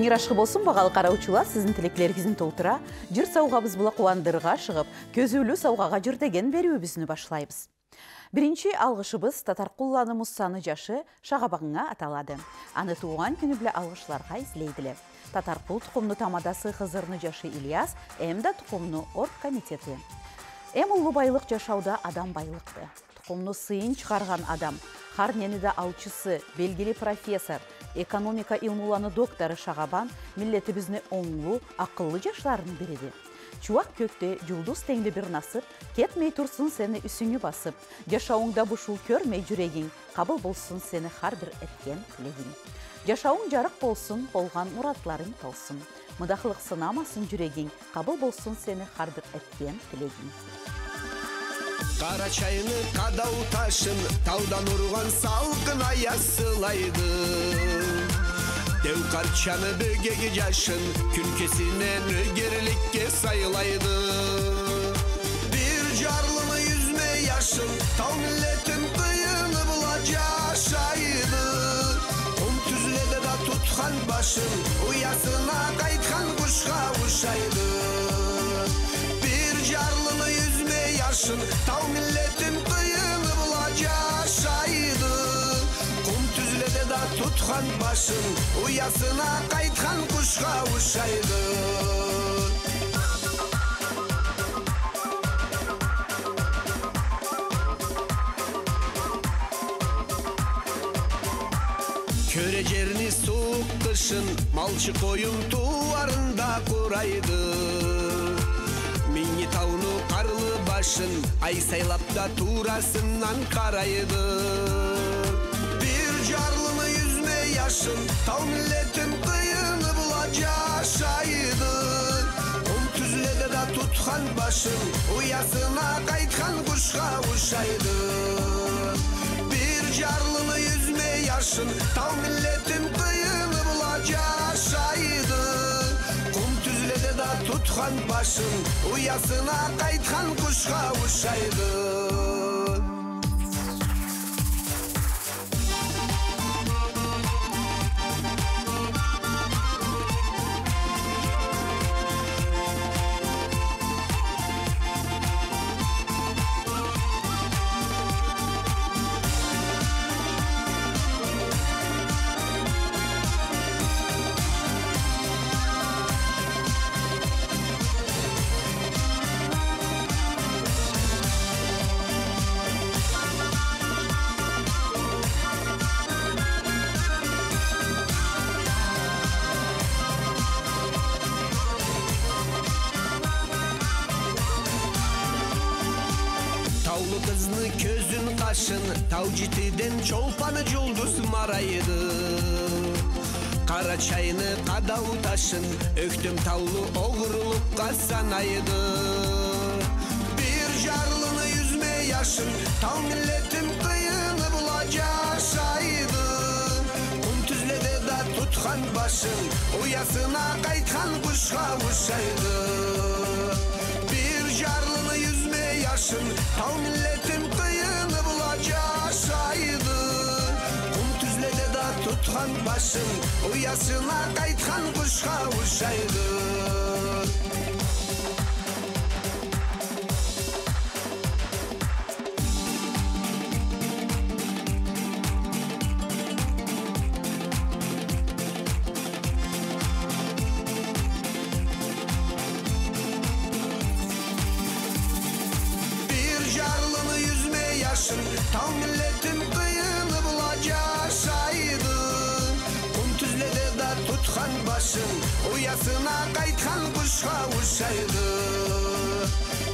кеңер ашқы болсын бағалы қараучылар сіздің тілеклеріңіздің толтыра жыр сауғабыз бұла қуандырға шығып көзөлі сауғаға жүр деген башлайбыз Бірінші алғышыбыз татарқұлланы мұссаны жашы шағабағыңа аталады. Аны туған күні біле алғышларға izleydілі. Татарқұл тұқымны тамадасы қызырны жашы Ильяс, әмді тұқымны орт комитеті. Әм ұлы байлық жашауда адам байлықты. Тұқымны сыйын шығарған адам, Харненіді алчысы, белгілі профессор, экономика илмуланы докторы Шағабан миллетібізні оңлы, ақыллы жашларын береді. Чуақ көкте жұлдыз теңді бір насып, кетмей тұрсын сені үсіңі басып, жашауыңда бұшыл көрмей жүрегің, қабыл болсын сені қар бір әткен тілегің. Жашауың жарық болсын, болған мұратларың толсын. Мұдақылық сынамасын жүрегің, қабыл болсын сені қар бір әткен тілегің. Қара чайны қадау ташын таудан ұрған салқын аяз сылайды Dev karçanı böge gicaşın Külkesinen gerilik sayılaydı. Bir carlını yüzme yaşın Tam milletin kıyını bulacağıydı Kum tüzlede de tutkan başın Uyasına kaytkan kuşka uşaydı. Bir carlını yüzme yaşın Tam milletin tutkan başın Uyasına kaytkan kuşka uşaydı. Körecerini soğuk kışın Malçı koyun tuvarında kuraydı. Mingi тауны қарлы башын ай сайлап та турасынан қарайды yaşasın Tam milletin kıyını bulacak şahidin Kum tüzlede de tutkan başın Uyasına kaytkan kuşka uşaydın Bir carlılı yüzme yaşın Tam milletin kıyını bulacak şahidin Kum tüzlede de tutkan başın Uyasına kaytkan kuşka uşaydın daşın Tavcitiden çolpanı culduz maraydı Kara çayını kadav taşın Öktüm tavlu oğruluk kazanaydı Bir jarlını yüzme yaşın Tav milletim kıyını bulacak şaydı Kum tüzlede de tutkan başın Uyasına kaytkan kuş kavuşaydı tüzlede da tutkan başın Uyasına kaytkan kalkan başın Uyasına kaykan kuş kavuşaydı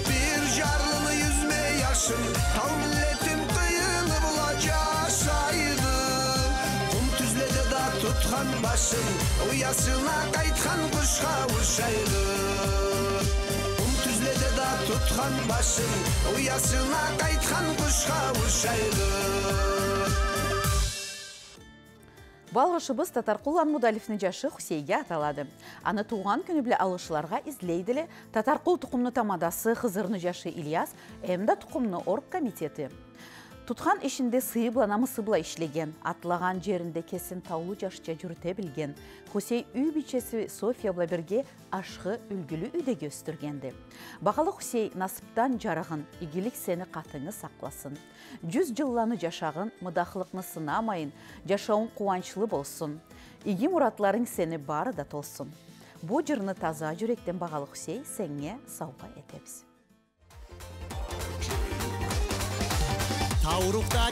Bir jarlını yüzme yaşın Tav milletim kıyını bulacağıydı Kum tüzlede da tutkan başın Uyasına kaykan kuş kavuşaydı Kum tüzlede da tutkan başın Uyasına kaykan kuş kavuşaydı Балғышыбыз Татарқұлан Мудалевні жашы Хусейге аталады. Аны туған күні біле алышыларға излейділі Татарқұл тұқымны тамадасы Хызырны жашы Ильяс, әмді тұқымны орг комитеті. Туткан ишинде сыйы була намысы була иштеген атлаган жеринде кесин таулуу жашча жүрүтө билген хусей үй бичеси софия була бирге ашкы үлгүлүү үйдөгө өстүргенди багалы хусей насыптан жарагын игилик сени катыңы сакласын жүз жылланы жашагын мыдахлыкны сынамайын жашооң кубанчлуу болсун иги муратларың сени баары да толсун бул жырны таза жүректен багалы хусей сеңе сауга этебиз таурукта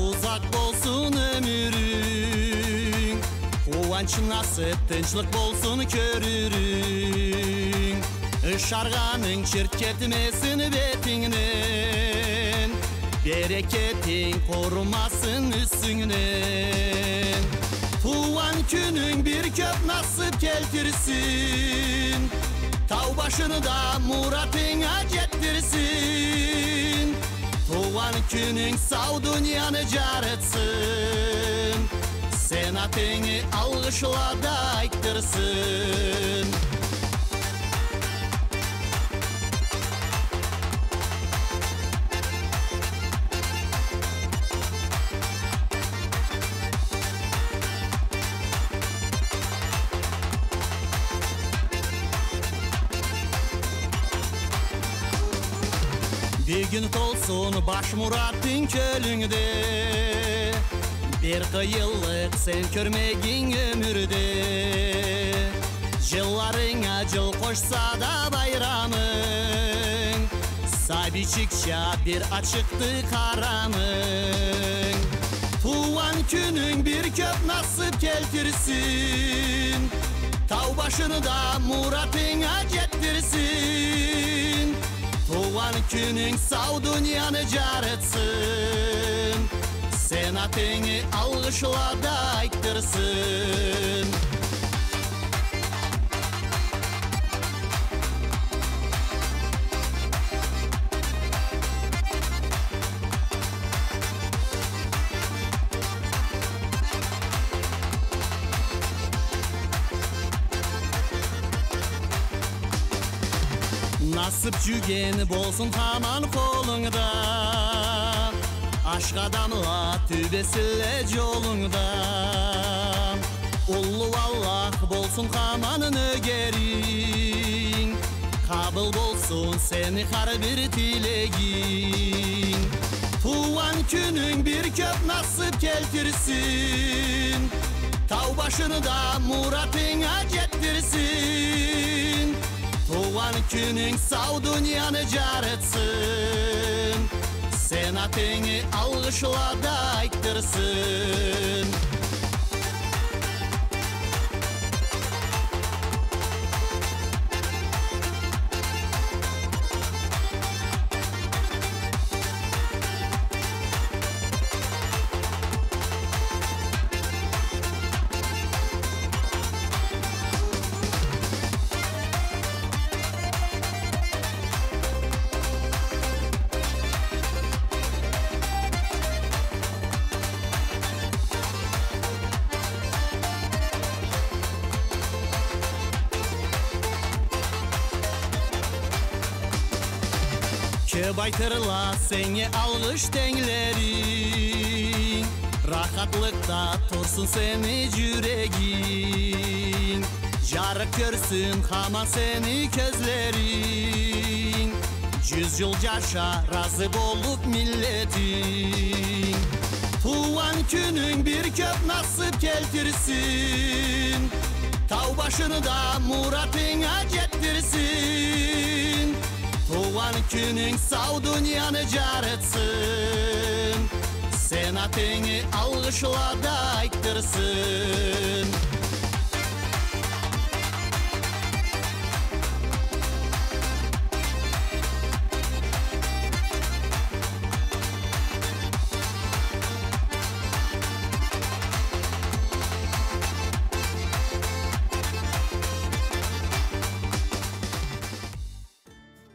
узак болсун өмүрүң кубанч насып тынчлык болсун көрүрүң ышарганың чырт кетмесин бетиңнен берекетиң корумасын үстүңнен туган күнүң бир көп насып келтирсин тау башында муратыңа туған күнің сау дүнияны жарытсын сен атеңі алғышлада айттырсын бүгін толсын баш мұраттың көліңде бір қиылық сен көрмеген өмірде жылларыңа жыл қошса да байрамың сабичикша бір ашықты қарамың туған күнің бір көп насып келтірсін тау башында мұратыңа жеттірсін туған күнің сау дүнияны жарытсын сен атеңі алғышлада айттырсын насып жүген болсын таман қолыңда ашқа дамла төбесілі жолыңда ұлы аллах болсын қаман нөгерің қабыл болсын сені қар бір тілегің туған күнің бір көп насып келтірсін тау башында мұратыңа жеттірсін туған күнің сау дүнияны жарытсын сен атеңі алғышлада айттырсын көп айтырла сеңе алғыш теңлерің рахатлықта тұрсын сені жүрегің жарық көрсін хама сені көзлерің жүз жыл жаша разы болып миллетің туған күнің бір көп насып келтірсін тау башында мұратыңа жеттірсін туған күнің сау дүнияны жарытсын сен атеңі алғышлада айттырсын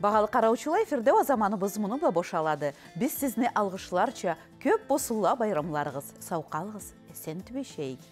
Бағалы қараучылар эфирде заманыбыз мұны ба бошалады. Біз сізні алғышларча көп босылла байрамларығыз, сауқалығыз, сен түбешейік.